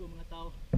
naliligo mga tao.